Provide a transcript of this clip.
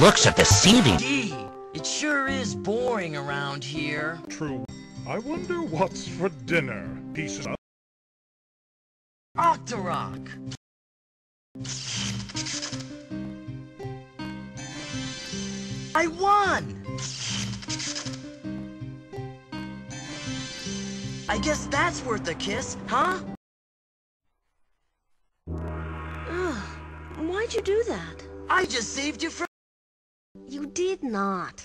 Looks are deceiving. Gee, it sure is boring around here. True. I wonder what's for dinner. Pieces of... Octorok! I won! I guess that's worth a kiss, huh? Ugh, why'd you do that? I just saved you from... You did not.